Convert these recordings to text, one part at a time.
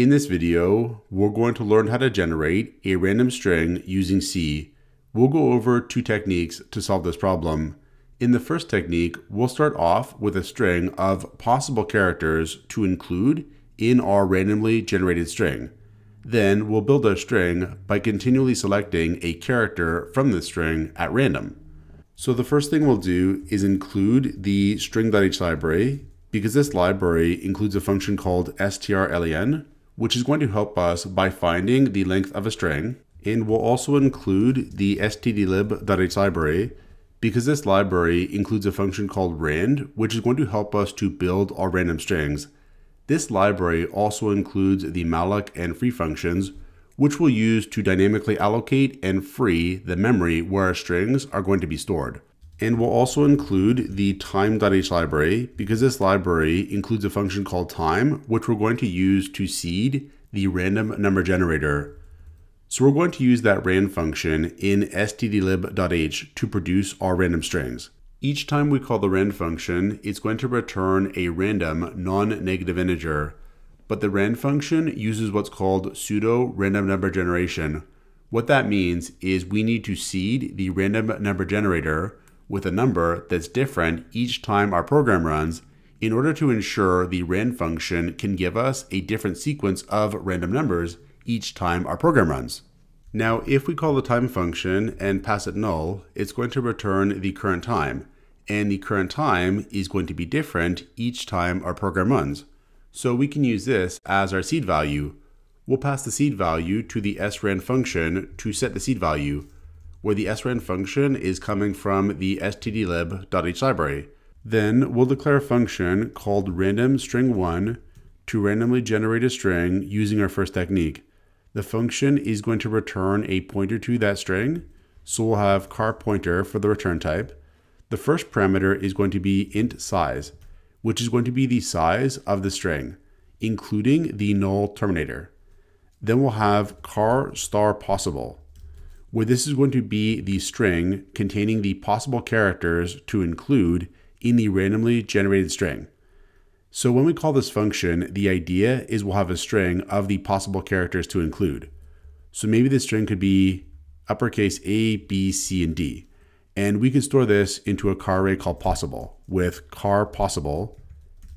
In this video, we're going to learn how to generate a random string using C. We'll go over two techniques to solve this problem. In the first technique, we'll start off with a string of possible characters to include in our randomly generated string. Then we'll build our string by continually selecting a character from this string at random. So the first thing we'll do is include the string.h library because this library includes a function called strlen, which is going to help us by finding the length of a string. And we'll also include the stdlib.h library because this library includes a function called rand, which is going to help us to build our random strings. This library also includes the malloc and free functions, which we'll use to dynamically allocate and free the memory where our strings are going to be stored. And we'll also include the time.h library because this library includes a function called time, which we're going to use to seed the random number generator. So we're going to use that rand function in stdlib.h to produce our random strings. Each time we call the rand function, it's going to return a random non-negative integer but the rand function uses what's called pseudo random number generation. What that means is we need to seed the random number generator with a number that's different each time our program runs in order to ensure the rand function can give us a different sequence of random numbers each time our program runs. Now, if we call the time function and pass it null, it's going to return the current time, and the current time is going to be different each time our program runs. So we can use this as our seed value. We'll pass the seed value to the srand function to set the seed value, where the srand function is coming from the stdlib.h library. Then we'll declare a function called random string1 to randomly generate a string using our first technique. The function is going to return a pointer to that string, so we'll have char pointer for the return type. The first parameter is going to be int size which is going to be the size of the string, including the null terminator. Then we'll have char star possible, where this is going to be the string containing the possible characters to include in the randomly generated string. So when we call this function, the idea is we'll have a string of the possible characters to include. So maybe this string could be uppercase A, B, C, and D. And we can store this into a char array called possible with char possible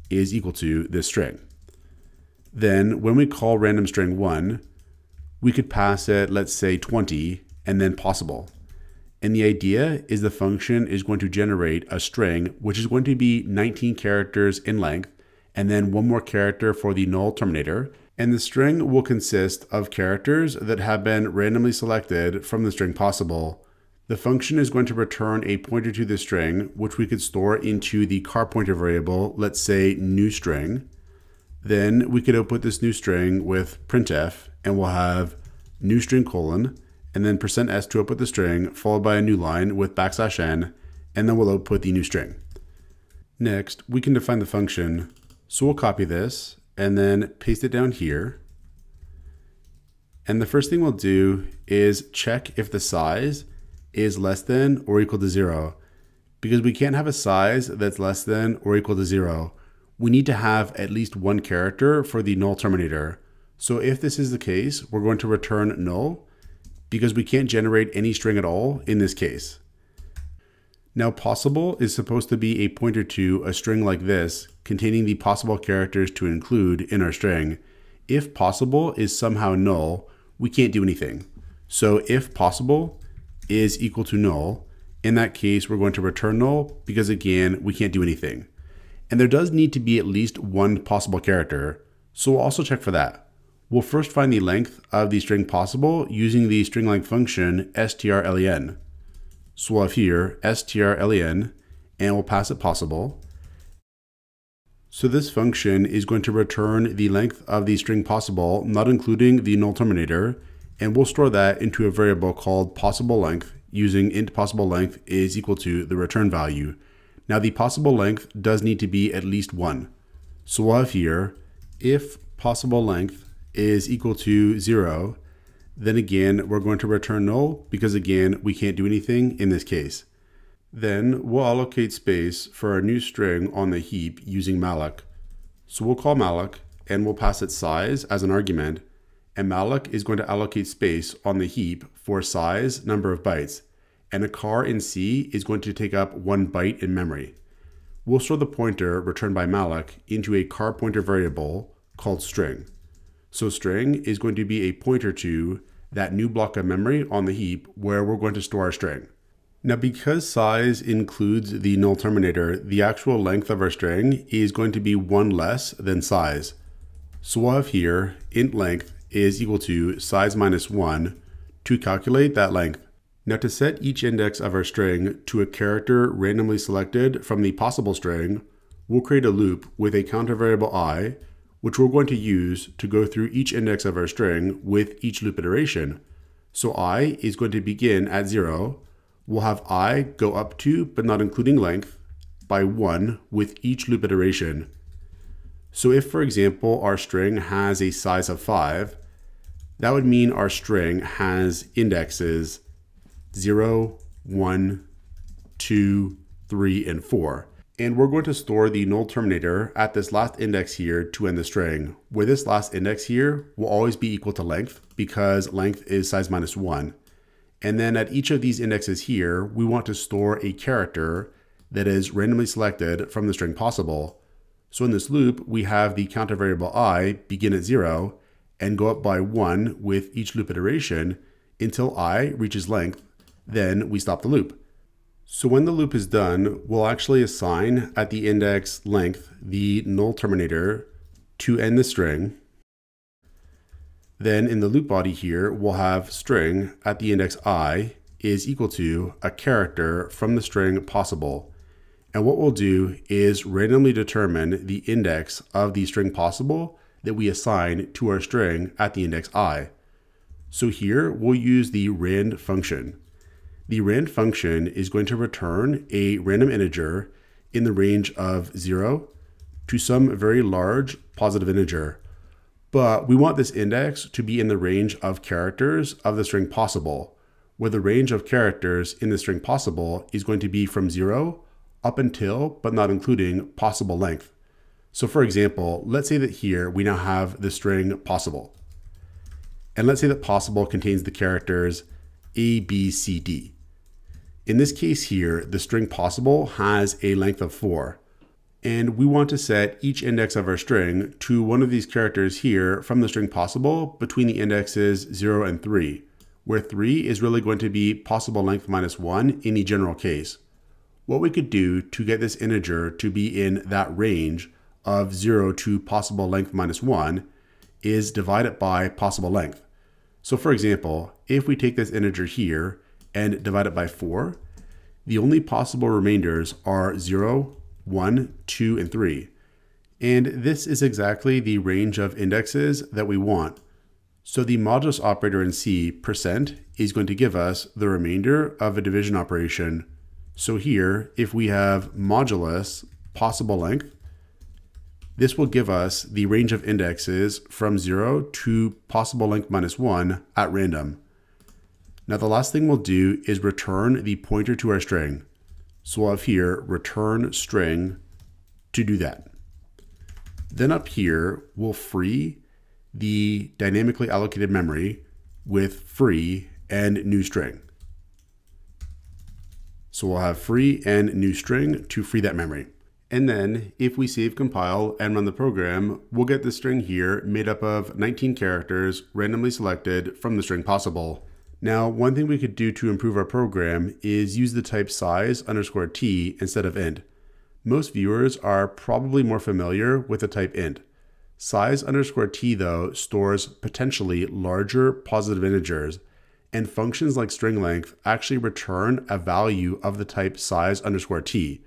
is equal to this string. Then when we call random string one, we could pass it, let's say 20 and then possible. And the idea is the function is going to generate a string, which is going to be 19 characters in length, and then one more character for the null terminator. And the string will consist of characters that have been randomly selected from the string possible the function is going to return a pointer to the string, which we could store into the char pointer variable, let's say new string. Then we could output this new string with printf, and we'll have new string colon, and then percent %s to output the string, followed by a new line with backslash n, and then we'll output the new string. Next, we can define the function. So we'll copy this, and then paste it down here. And the first thing we'll do is check if the size is less than or equal to zero. Because we can't have a size that's less than or equal to zero. We need to have at least one character for the null terminator. So if this is the case, we're going to return null because we can't generate any string at all in this case. Now possible is supposed to be a pointer to a string like this containing the possible characters to include in our string. If possible is somehow null, we can't do anything. So if possible is equal to null, in that case, we're going to return null because again, we can't do anything. And there does need to be at least one possible character. So we'll also check for that. We'll first find the length of the string possible using the string length function strlen. So we'll have here strlen and we'll pass it possible. So this function is going to return the length of the string possible, not including the null terminator, and we'll store that into a variable called possible length using int possible length is equal to the return value. Now the possible length does need to be at least one. So we'll have here, if possible length is equal to zero, then again, we're going to return null because again, we can't do anything in this case. Then we'll allocate space for our new string on the heap using malloc. So we'll call malloc and we'll pass it size as an argument, and malloc is going to allocate space on the heap for size number of bytes, and a char in C is going to take up one byte in memory. We'll store the pointer returned by malloc into a char pointer variable called string. So string is going to be a pointer to that new block of memory on the heap where we're going to store our string. Now, because size includes the null terminator, the actual length of our string is going to be one less than size. So we'll have here int length is equal to size minus one to calculate that length. Now to set each index of our string to a character randomly selected from the possible string, we'll create a loop with a counter variable i, which we're going to use to go through each index of our string with each loop iteration. So i is going to begin at zero, we'll have i go up to, but not including length, by 1 with each loop iteration. So if, for example, our string has a size of 5, that would mean our string has indexes 0, 1, 2, 3, and 4. And we're going to store the null terminator at this last index here to end the string, where this last index here will always be equal to length because length is size minus 1. And then at each of these indexes here, we want to store a character that is randomly selected from the string possible. So in this loop, we have the counter variable i begin at zero and go up by one with each loop iteration until i reaches length. Then we stop the loop. So when the loop is done, we'll actually assign at the index length the null terminator to end the string then in the loop body here, we'll have string at the index i is equal to a character from the string possible. And what we'll do is randomly determine the index of the string possible that we assign to our string at the index i. So here we'll use the rand function. The rand function is going to return a random integer in the range of 0 to some very large positive integer but we want this index to be in the range of characters of the string possible, where the range of characters in the string possible is going to be from zero up until, but not including, possible length. So for example, let's say that here we now have the string possible. And let's say that possible contains the characters A, B, C, D. In this case here, the string possible has a length of four and we want to set each index of our string to one of these characters here from the string possible between the indexes 0 and 3, where 3 is really going to be possible length minus 1 in the general case. What we could do to get this integer to be in that range of 0 to possible length minus 1 is divide it by possible length. So for example, if we take this integer here and divide it by 4, the only possible remainders are 0, 1, 2, and 3. And this is exactly the range of indexes that we want. So the modulus operator in C, percent, is going to give us the remainder of a division operation. So here, if we have modulus possible length, this will give us the range of indexes from 0 to possible length minus 1 at random. Now the last thing we'll do is return the pointer to our string. So we'll have here return string to do that. Then up here, we'll free the dynamically allocated memory with free and new string. So we'll have free and new string to free that memory. And then if we save compile and run the program, we'll get the string here made up of 19 characters randomly selected from the string possible. Now, one thing we could do to improve our program is use the type size underscore t instead of int. Most viewers are probably more familiar with the type int. Size underscore t, though, stores potentially larger positive integers, and functions like string length actually return a value of the type size underscore t.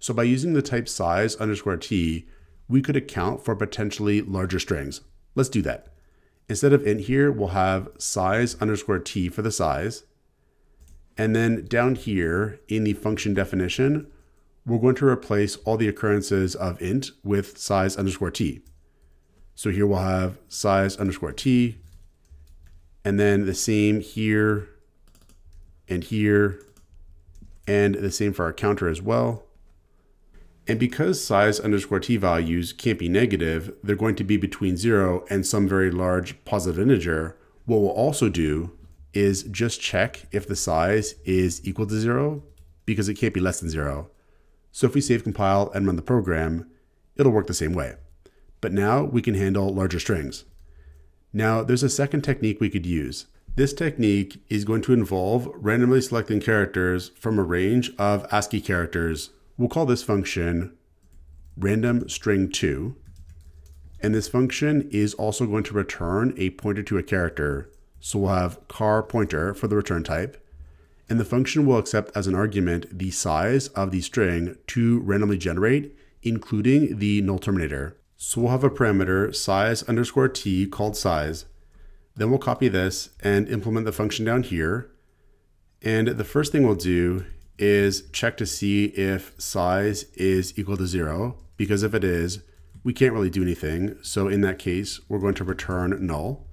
So by using the type size underscore t, we could account for potentially larger strings. Let's do that. Instead of int here, we'll have size underscore t for the size. And then down here in the function definition, we're going to replace all the occurrences of int with size underscore t. So here we'll have size underscore t, and then the same here and here, and the same for our counter as well. And because size underscore t values can't be negative, they're going to be between zero and some very large positive integer. What we'll also do is just check if the size is equal to zero because it can't be less than zero. So if we save compile and run the program, it'll work the same way. But now we can handle larger strings. Now there's a second technique we could use. This technique is going to involve randomly selecting characters from a range of ASCII characters. We'll call this function random string 2. And this function is also going to return a pointer to a character. So we'll have char pointer for the return type. And the function will accept as an argument the size of the string to randomly generate, including the null terminator. So we'll have a parameter size underscore t called size. Then we'll copy this and implement the function down here. And the first thing we'll do is check to see if size is equal to zero, because if it is, we can't really do anything. So in that case, we're going to return null.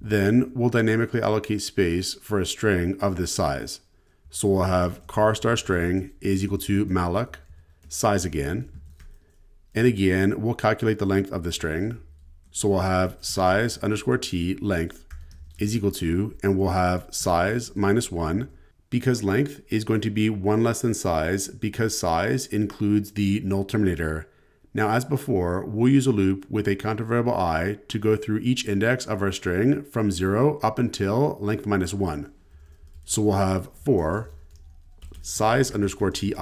Then we'll dynamically allocate space for a string of this size. So we'll have char star string is equal to malloc size again. And again, we'll calculate the length of the string. So we'll have size underscore t length is equal to, and we'll have size minus one because length is going to be one less than size because size includes the null terminator now, as before, we'll use a loop with a counter variable i to go through each index of our string from 0 up until length minus 1. So we'll have for size underscore ti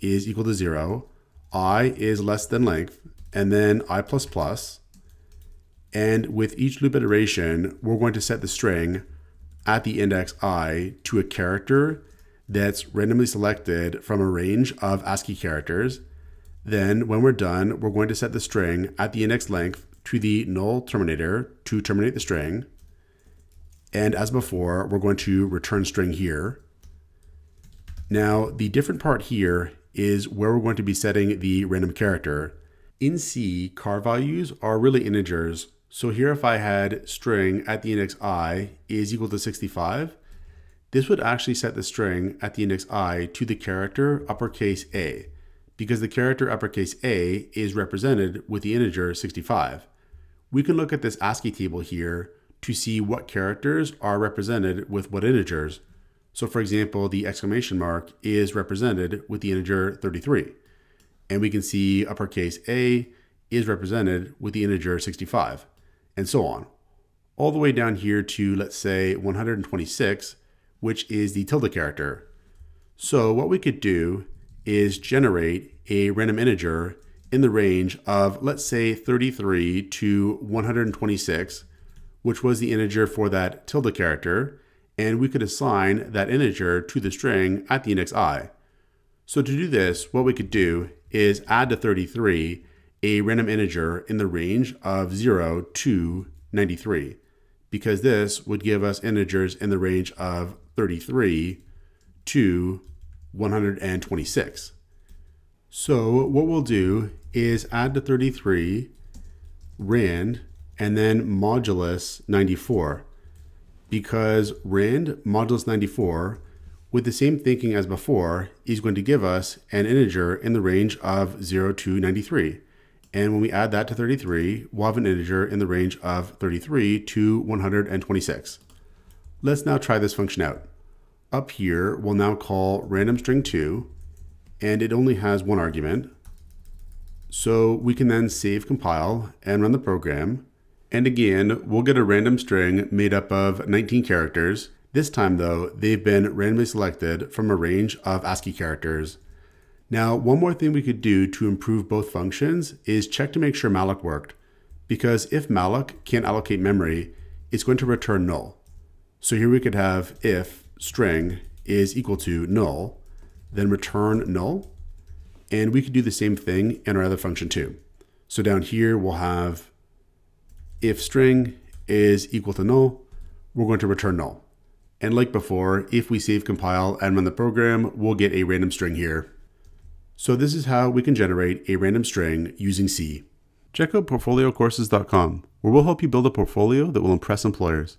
is equal to 0, i is less than length, and then i plus plus. And with each loop iteration, we're going to set the string at the index i to a character that's randomly selected from a range of ASCII characters then when we're done, we're going to set the string at the index length to the null terminator to terminate the string. And as before, we're going to return string here. Now, the different part here is where we're going to be setting the random character. In C, char values are really integers. So here if I had string at the index i is equal to 65, this would actually set the string at the index i to the character uppercase A because the character uppercase A is represented with the integer 65. We can look at this ASCII table here to see what characters are represented with what integers. So for example, the exclamation mark is represented with the integer 33. And we can see uppercase A is represented with the integer 65, and so on. All the way down here to, let's say, 126, which is the tilde character. So what we could do is generate a random integer in the range of, let's say, 33 to 126, which was the integer for that tilde character, and we could assign that integer to the string at the index i. So to do this, what we could do is add to 33 a random integer in the range of 0 to 93, because this would give us integers in the range of 33 to 126. So what we'll do is add the 33 rand and then modulus 94 because rand modulus 94 with the same thinking as before is going to give us an integer in the range of 0 to 93. And when we add that to 33, we'll have an integer in the range of 33 to 126. Let's now try this function out. Up here, we'll now call random string 2, and it only has one argument. So we can then save compile and run the program. And again, we'll get a random string made up of 19 characters. This time though, they've been randomly selected from a range of ASCII characters. Now, one more thing we could do to improve both functions is check to make sure malloc worked. Because if malloc can't allocate memory, it's going to return null. So here we could have if string is equal to null, then return null. And we could do the same thing in our other function too. So down here, we'll have if string is equal to null, we're going to return null. And like before, if we save compile and run the program, we'll get a random string here. So this is how we can generate a random string using C. Check out portfoliocourses.com, where we'll help you build a portfolio that will impress employers.